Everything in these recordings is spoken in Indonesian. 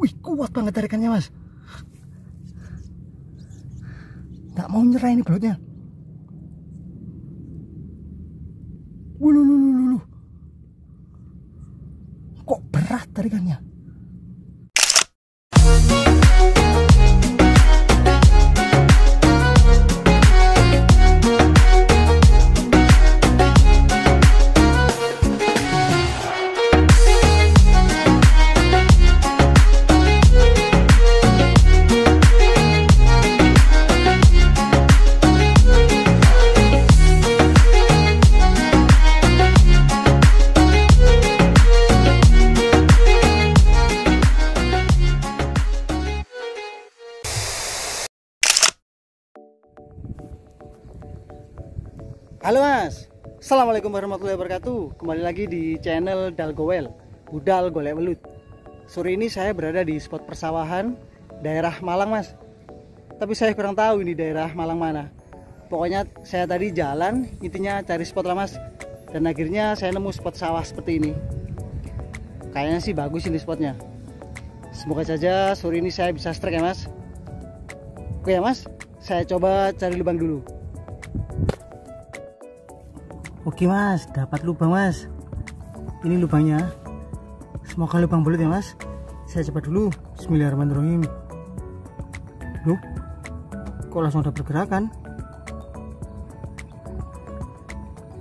Wih, kuat banget tarikannya, Mas. Nggak mau nyerah ini belutnya. Luluh. Kok berat tarikannya? Halo Mas, Assalamualaikum warahmatullahi wabarakatuh. Kembali lagi di channel Dalgowel Budal Golek Welut. Sore ini saya berada di spot persawahan Daerah Malang Mas. Tapi saya kurang tahu ini daerah Malang mana. Pokoknya saya tadi jalan Intinya cari spot lah Mas. Dan akhirnya saya nemu spot sawah seperti ini. Kayaknya sih bagus ini spotnya. Semoga saja sore ini saya bisa strike ya Mas. Oke ya Mas. Saya coba cari lubang dulu Oke mas, dapat lubang mas. Ini lubangnya. Semoga lubang belut ya mas. Saya coba dulu. Bismillahirrahmanirrahim. Loh, kok langsung ada pergerakan?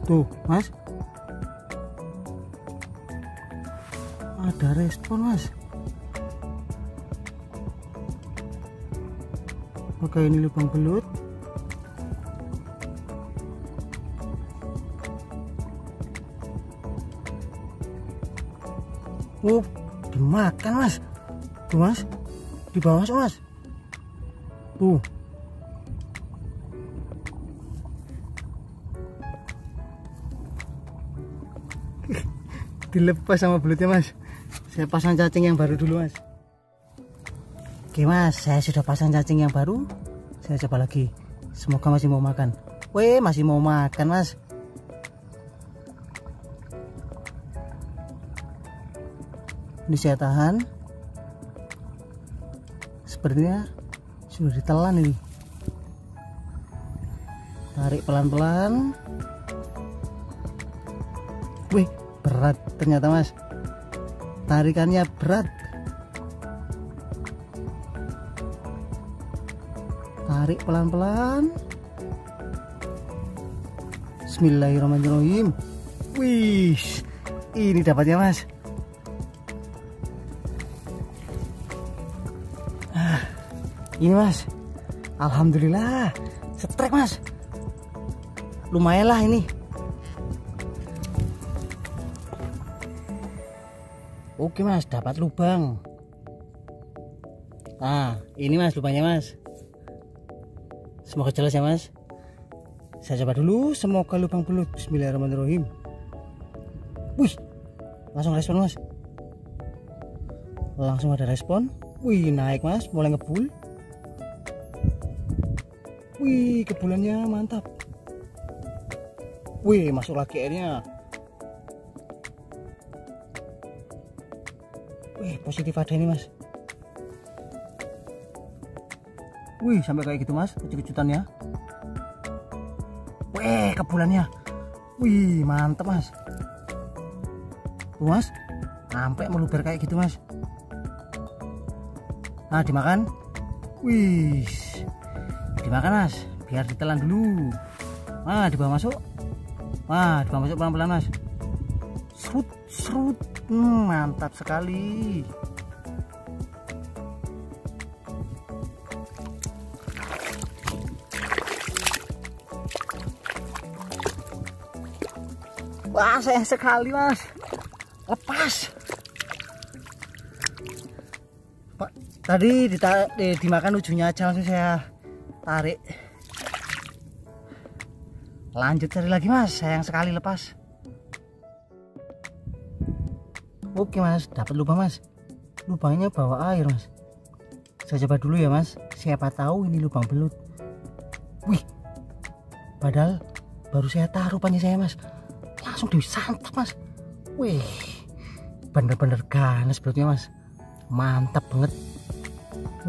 Tuh, mas. Ada respon mas. Oke, ini lubang belut. Oh, dimakan mas. Tuh mas, di bawah mas. Tuh. Dilepas sama belutnya mas. Saya pasang cacing yang baru dulu mas. Oke mas, saya sudah pasang cacing yang baru. Saya coba lagi. Semoga masih mau makan. Weh, masih mau makan mas. Ini saya tahan. Sepertinya sudah ditelan ini. Tarik pelan-pelan. Wih berat ternyata mas. Tarikannya berat. Tarik pelan-pelan. Bismillahirrahmanirrahim. Wih ini dapatnya mas ini mas. Alhamdulillah. Setrek mas. Lumayan lah ini. Oke mas. Dapat lubang. Nah ini mas lubangnya mas. Semoga jelas ya mas. Saya coba dulu. Semoga lubang belut. Bismillahirrahmanirrahim. Wih langsung respon mas. Langsung ada respon. Wih naik mas. Mulai ngebul Wih, kebulannya mantap. Wih, masuk lagi airnya. Wih, positif ada ini, Mas. Wih, sampai kayak gitu, Mas. Kecil-kecutannya. Wih, kebulannya. Wih, mantap, Mas. Tuh, Mas. Sampai meluber kayak gitu, Mas. Nah, dimakan. Wih dimakan mas. Biar ditelan dulu. Nah dibawa masuk. Wah dibawa masuk pelan-pelan mas. Serut serut. Hmm, mantap sekali. Wah sayang sekali mas. Lepas. Pak, tadi dimakan ujungnya aja langsung saya tarik. Lanjut cari lagi mas. Sayang sekali lepas. Oke mas. Dapat lubang mas. Lubangnya bawa air mas. Saya coba dulu ya mas. Siapa tahu ini lubang belut. Wih. Padahal baru saya taruh panjang saya mas. Langsung disantap mas. Wih. Bener-bener ganas belutnya mas. Mantap banget.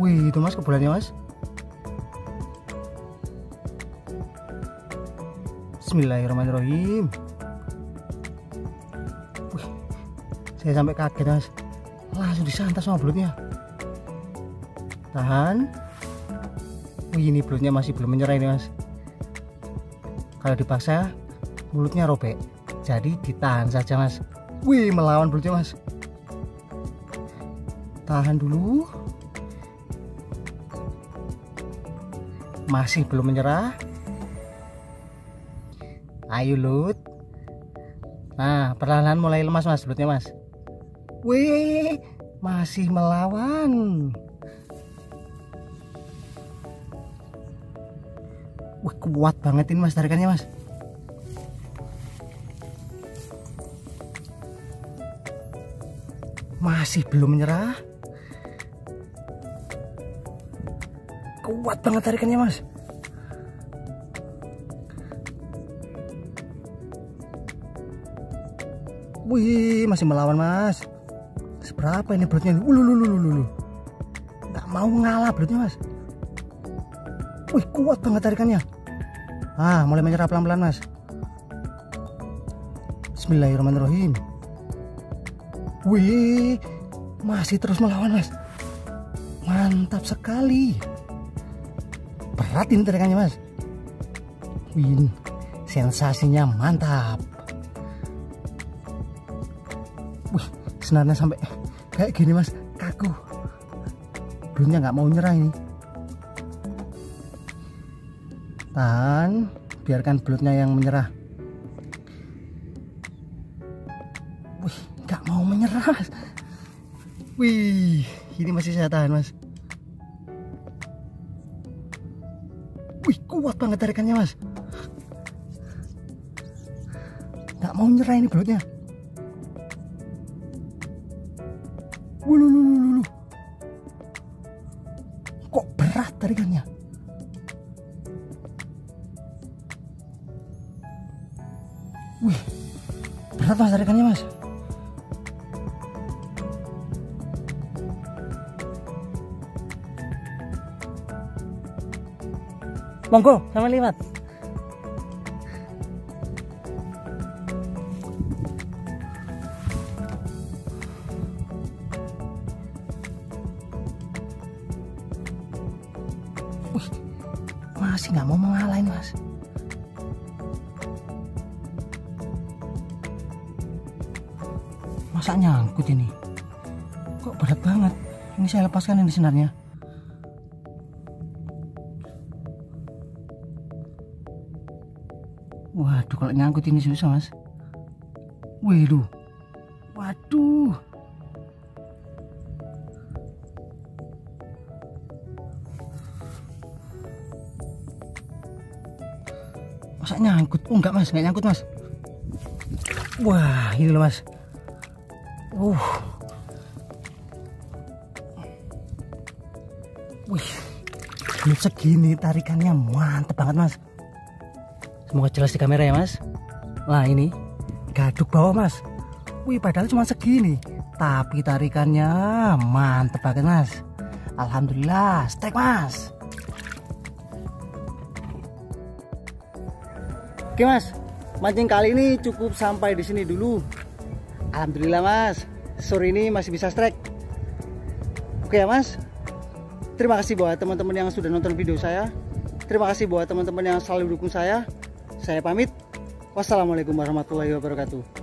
Wih itu mas kebulannya mas Bismillahirrahmanirrahim. Wih saya sampai kaget mas. Langsung disantas sama belutnya. Tahan. Wih ini belutnya masih belum menyerah ini mas. Kalau dipaksa mulutnya robek. Jadi ditahan saja mas. Wih melawan belutnya mas. Tahan dulu. Masih belum menyerah ayo lut. Nah perlahan mulai lemas mas belutnya mas. Wih masih melawan. Wih kuat banget ini mas tarikannya mas. Masih belum menyerah. Kuat banget tarikannya mas Wih masih melawan mas. Seberapa ini beratnya? Ulu lulu Gak mau ngalah beratnya mas. Wih kuat banget tarikannya. Ah mulai menyerah pelan-pelan mas. Bismillahirrahmanirrahim. Wih Masih terus melawan mas. Mantap sekali. Berat ini tarikannya mas. Wih Sensasinya mantap senarnya sampai kayak gini mas. Kaku. Belumnya nggak mau nyerah ini. Tahan. Biarkan belutnya yang menyerah. Wih nggak mau menyerah. Wih ini masih saya tahan mas. Wih kuat banget tarikannya mas. Nggak mau menyerah ini belutnya Wululululu. kok berat tarikannya Wih, berat mas tarikannya mas. Monggo, sama liwat. Masih nggak mau mengalahin mas. masa nyangkut ini? Kok berat banget? Ini saya lepaskan ini senarnya waduh kalau nyangkut ini susah mas. Waduh masa nyangkut oh enggak mas enggak nyangkut mas wah ini loh mas Uh. Wih. Belum segini tarikannya mantep banget, Mas. Semoga jelas di kamera ya, Mas. Nah, ini gaduk bawah, Mas. Wih, padahal cuma segini, tapi tarikannya mantep banget, Mas. Alhamdulillah, stek, Mas. Oke, Mas. Mancing kali ini cukup sampai di sini dulu. Alhamdulillah mas. Sore ini masih bisa strike. Oke ya mas. Terima kasih buat teman-teman yang sudah nonton video saya. Terima kasih buat teman-teman yang selalu dukung saya. Saya pamit. Wassalamualaikum warahmatullahi wabarakatuh